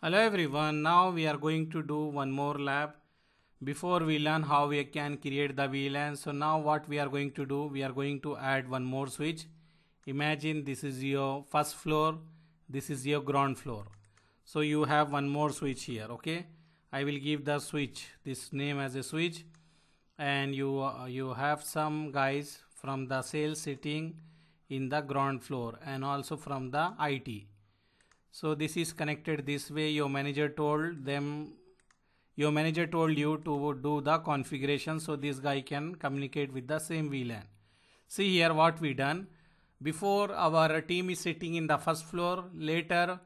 Hello everyone, now we are going to do one more lab. Before we learn how we can create the VLAN, so now what we are going to do, we are going to add one more switch. Imagine this is your first floor, this is your ground floor. So you have one more switch here, okay? I will give the switch this name as a switch and you uh, you have some guys from the sales sitting in the ground floor and also from the IT so this is connected this way. Your manager told them your manager told you to do the configuration so this guy can communicate with the same VLAN see here what we done. Before our team is sitting in the first floor later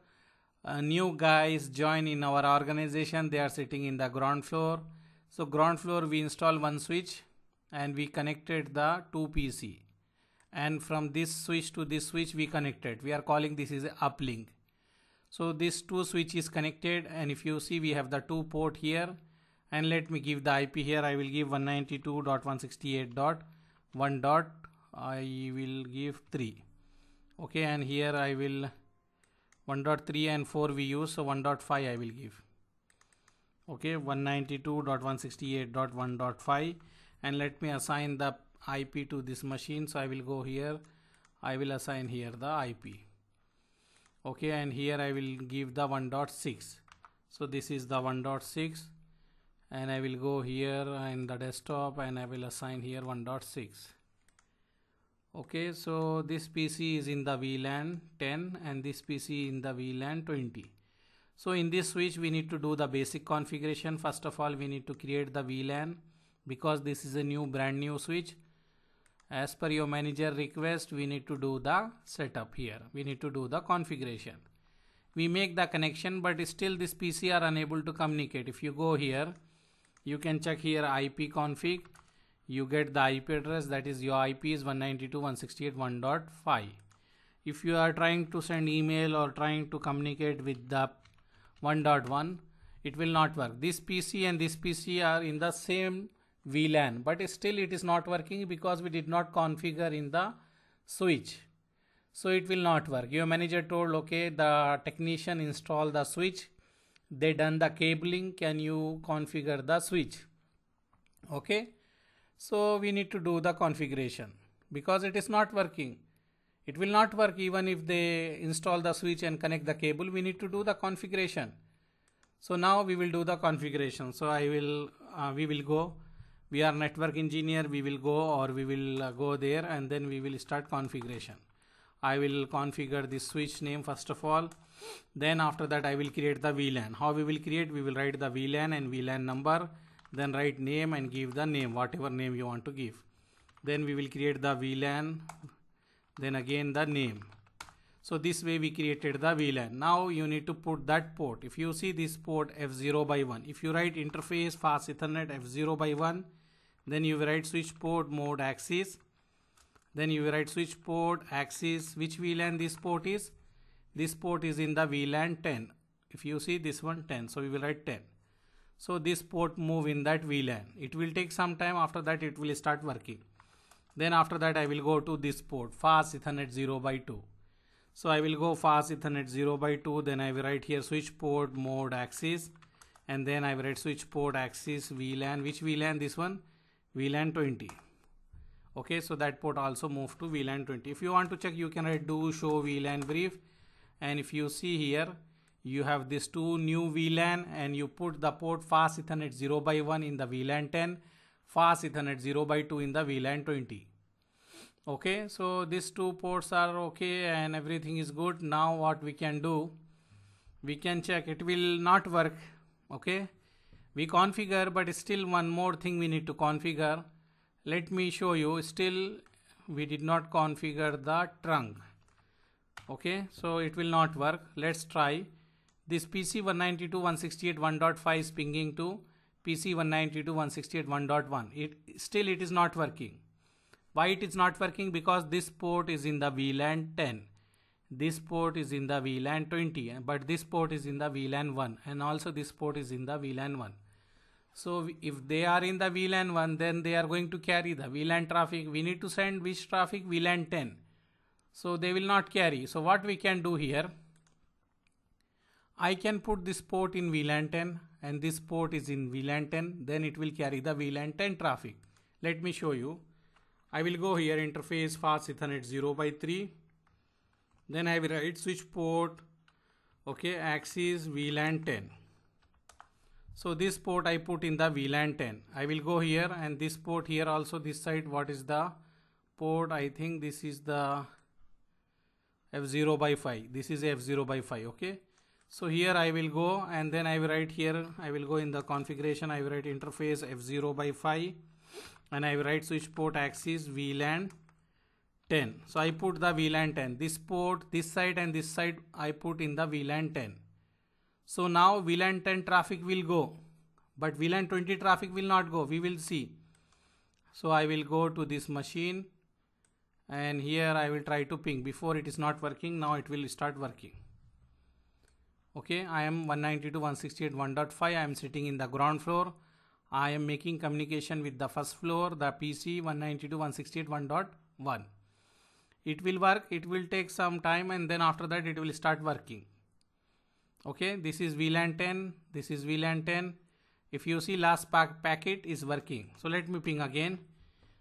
uh, new guys join in our organization. They are sitting in the ground floor. So ground floor we install one switch and we connected the two PC and from this switch to this switch we connected. We are calling this is uplink so this two switch is connected and if you see we have the two port here. And let me give the IP here. I will give 192.168.1 dot I will give 3 okay and here I will 1.3 and 4 we use so 1.5 I will give. Okay 192.168.1.5 and let me assign the IP to this machine. So I will go here. I will assign here the IP okay and here I will give the 1.6 so this is the 1.6 and I will go here in the desktop and I will assign here 1.6 okay so this PC is in the VLAN 10 and this PC in the VLAN 20 so in this switch we need to do the basic configuration. First of all we need to create the VLAN because this is a new brand new switch as per your manager request we need to do the setup here. We need to do the configuration. We make the connection but still this PC are unable to communicate. If you go here you can check here IP config. You get the IP address that is your IP is 192.168.1.5 if you are trying to send email or trying to communicate with the 1.1 it will not work. This PC and this PC are in the same VLAN but still it is not working because we did not configure in the switch. So it will not work. Your manager told okay the technician install the switch. They done the cabling. Can you configure the switch? Okay? So we need to do the configuration. Because it is not working. It will not work even if they install the switch and connect the cable. We need to do the configuration. So now we will do the configuration. So i will uh, we will go we are network engineer we will go or we will uh, go there and then we will start configuration. I will configure the switch name first of all. Then after that I will create the VLAN. How we will create? We will write the VLAN and VLAN number then write name and give the name whatever name you want to give. Then we will create the VLAN then again the name. So this way we created the VLAN. Now you need to put that port. If you see this port F0 by 1 if you write interface fast ethernet F0 by 1 then you write switch port mode access. Then you write switch port access. Which VLAN this port is? This port is in the VLAN 10 if you see this one 10 so we will write 10 so this port move in that VLAN. It will take some time. After that it will start working. Then after that I will go to this port. Fast ethernet 0 by 2 so I will go fast ethernet 0 by 2 then I will write here switch port mode access. And then I will write switch port access VLAN. Which VLAN? This one VLAN 20 okay so that port also moved to VLAN 20 if you want to check you can write do show VLAN brief. And if you see here you have this two new VLAN and you put the port fast ethernet 0 by 1 in the VLAN 10 fast ethernet 0 by 2 in the VLAN 20 okay so these two ports are okay and everything is good. Now what we can do we can check. It will not work. Okay we configure but still one more thing we need to configure. Let me show you. Still we did not configure the trunk. Okay so it will not work. Let's try. This pc 192.168.1.5 is pinging to pc 192.168.1.1 it still it is not working. Why it is not working? Because this port is in the VLAN 10 this port is in the VLAN 20 but this port is in the VLAN 1 and also this port is in the VLAN 1 so if they are in the VLAN 1, then they are going to carry the VLAN traffic. We need to send which traffic? VLAN 10. So they will not carry. So what we can do here? I can put this port in VLAN 10 and this port is in VLAN 10 then it will carry the VLAN 10 traffic. Let me show you. I will go here interface fast ethernet 0 by 3 then I will write switch port okay access VLAN 10 so this port I put in the VLAN 10 I will go here and this port here also this side what is the port? I think this is the F0 by 5 this is F0 by 5 okay? So here I will go and then I will write here I will go in the configuration I will write interface F0 by 5 and I will write switch port access VLAN 10 so I put the VLAN 10 this port this side and this side I put in the VLAN 10 so now VLAN 10 traffic will go. But VLAN 20 traffic will not go. We will see. So I will go to this machine. And here I will try to ping. Before it is not working now it will start working. Okay I am 192.168.1.5 I am sitting in the ground floor. I am making communication with the first floor the PC 192.168.1.1 it will work. It will take some time and then after that it will start working okay this is VLAN 10 this is VLAN 10 if you see last pack packet is working. So let me ping again.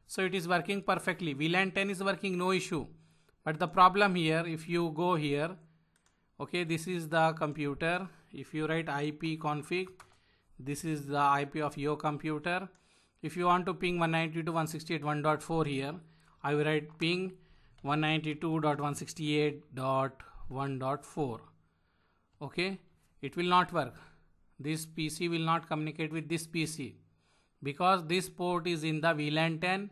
So it is working perfectly. VLAN 10 is working no issue. But the problem here if you go here okay this is the computer. If you write IP config this is the IP of your computer. If you want to ping 192.168.1.4 here I will write ping 192.168.1.4 okay? It will not work. This PC will not communicate with this PC because this port is in the VLAN 10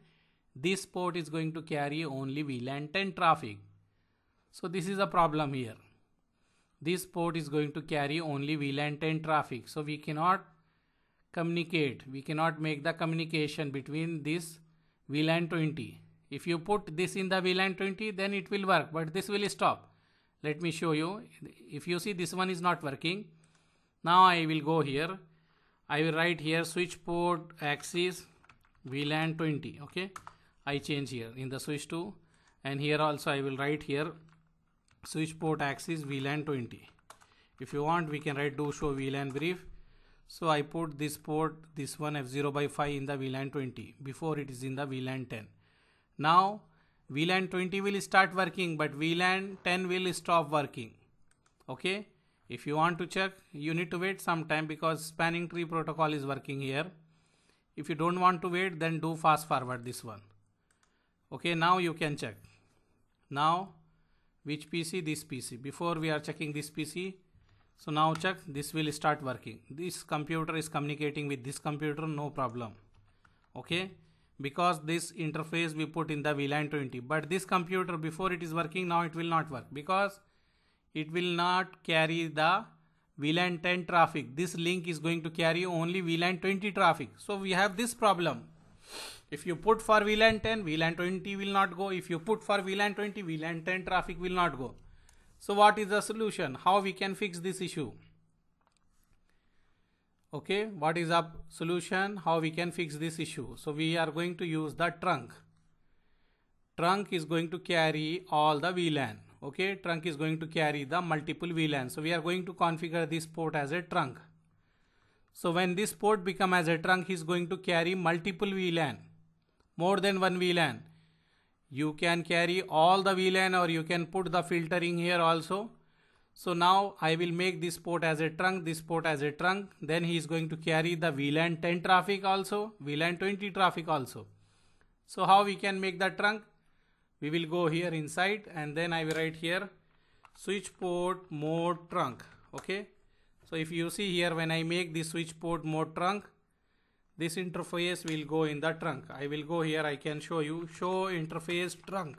this port is going to carry only VLAN 10 traffic. So this is a problem here. This port is going to carry only VLAN 10 traffic. So we cannot communicate. We cannot make the communication between this VLAN 20 if you put this in the VLAN 20 then it will work. But this will stop let me show you. If you see this one is not working. Now I will go here. I will write here switch port access VLAN 20 okay? I change here in the switch to and here also I will write here switch port access VLAN 20 if you want we can write do show VLAN brief. So I put this port this one F0 by 5 in the VLAN 20 before it is in the VLAN 10 now VLAN 20 will start working but VLAN 10 will stop working. Okay? If you want to check you need to wait some time because spanning tree protocol is working here. If you don't want to wait then do fast forward this one. Okay? Now you can check. Now which PC this PC before we are checking this PC so now check. This will start working. This computer is communicating with this computer no problem. Okay because this interface we put in the VLAN 20 but this computer before it is working now it will not work because it will not carry the VLAN 10 traffic. This link is going to carry only VLAN 20 traffic. So we have this problem. If you put for VLAN 10 VLAN 20 will not go. If you put for VLAN 20 VLAN 10 traffic will not go. So what is the solution? How we can fix this issue okay what is our solution? How we can fix this issue? So we are going to use the trunk. Trunk is going to carry all the VLAN okay trunk is going to carry the multiple VLAN so we are going to configure this port as a trunk. So when this port become as a trunk is going to carry multiple VLAN more than one VLAN you can carry all the VLAN or you can put the filtering here also so now I will make this port as a trunk, this port as a trunk. Then he is going to carry the VLAN 10 traffic also, VLAN 20 traffic also. So how we can make the trunk? We will go here inside and then I will write here switch port mode trunk. Okay. So if you see here when I make the switch port mode trunk, this interface will go in the trunk. I will go here. I can show you show interface trunk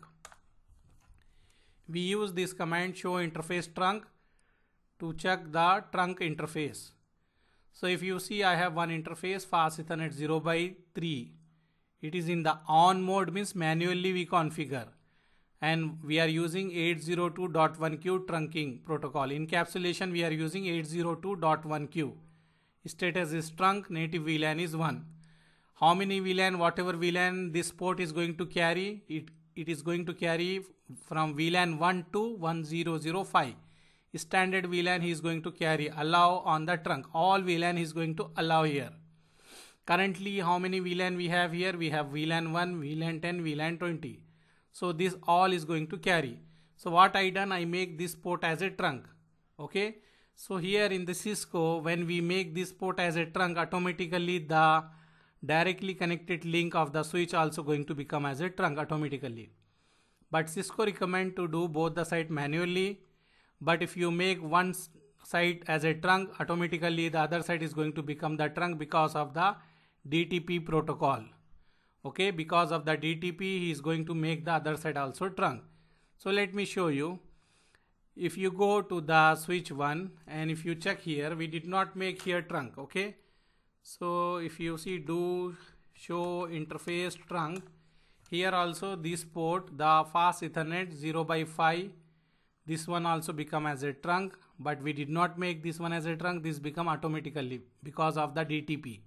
we use this command show interface trunk to check the trunk interface. So if you see I have one interface fast ethernet 0 by 3. It is in the on mode means manually we configure and we are using 802.1q trunking protocol. Encapsulation we are using 802.1q. Status is trunk, native VLAN is 1. How many VLAN, whatever VLAN this port is going to carry, it, it is going to carry from VLAN 1 to 1005 standard VLAN he is going to carry allow on the trunk. All VLAN he is going to allow here. Currently how many VLAN we have here? We have VLAN 1, VLAN 10, VLAN 20. So this all is going to carry. So what I done I make this port as a trunk. Okay. So here in the Cisco when we make this port as a trunk automatically the directly connected link of the switch also going to become as a trunk automatically. But Cisco recommend to do both the side manually but if you make one side as a trunk automatically the other side is going to become the trunk because of the DTP protocol. Okay? Because of the DTP he is going to make the other side also trunk. So let me show you. If you go to the switch 1 and if you check here we did not make here trunk. Okay? So if you see do show interface trunk. Here also this port the fast ethernet 0 by 5 this one also become as a trunk but we did not make this one as a trunk. This become automatically because of the DTP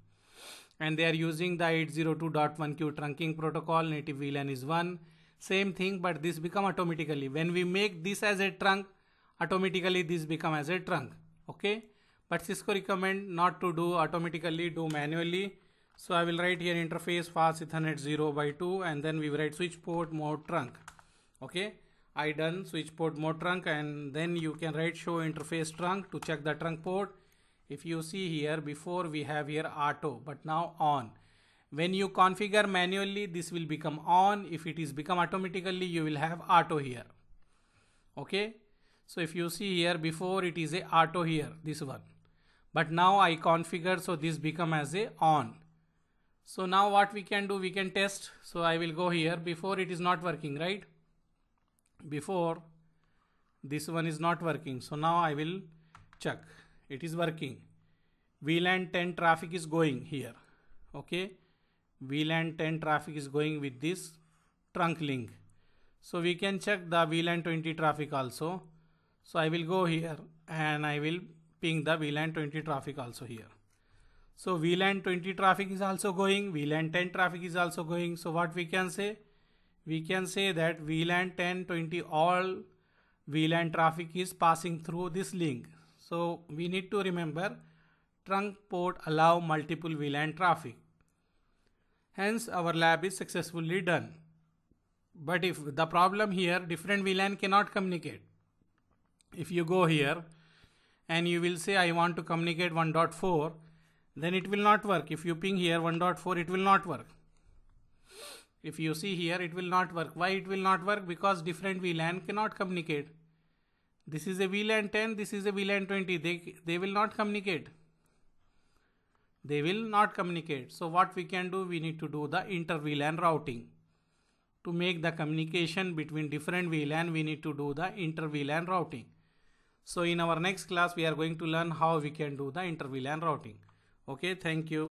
and they are using the 802.1q trunking protocol. Native VLAN is 1 same thing but this become automatically. When we make this as a trunk automatically this become as a trunk. Okay? But Cisco recommend not to do automatically do manually. So I will write here interface fast ethernet 0 by 2 and then we write switch port mode trunk. Okay I done switch port mode trunk and then you can write show interface trunk to check the trunk port. If you see here before we have here auto but now on. When you configure manually this will become on. If it is become automatically you will have auto here. Okay. So if you see here before it is a auto here this one. But now I configure so this become as a on. So now what we can do we can test. So I will go here before it is not working right before this one is not working. So now I will check. It is working. VLAN 10 traffic is going here. Okay? VLAN 10 traffic is going with this trunk link. So we can check the VLAN 20 traffic also. So I will go here and I will ping the VLAN 20 traffic also here. So VLAN 20 traffic is also going. VLAN 10 traffic is also going. So what we can say we can say that VLAN 1020 all VLAN traffic is passing through this link. So we need to remember trunk port allow multiple VLAN traffic. Hence our lab is successfully done. But if the problem here different VLAN cannot communicate. If you go here and you will say I want to communicate 1.4 then it will not work. If you ping here 1.4 it will not work if you see here it will not work. Why it will not work? Because different VLAN cannot communicate. This is a VLAN 10 this is a VLAN 20 they they will not communicate. They will not communicate. So what we can do? We need to do the inter VLAN routing. To make the communication between different VLAN we need to do the inter VLAN routing. So in our next class we are going to learn how we can do the inter VLAN routing. Okay thank you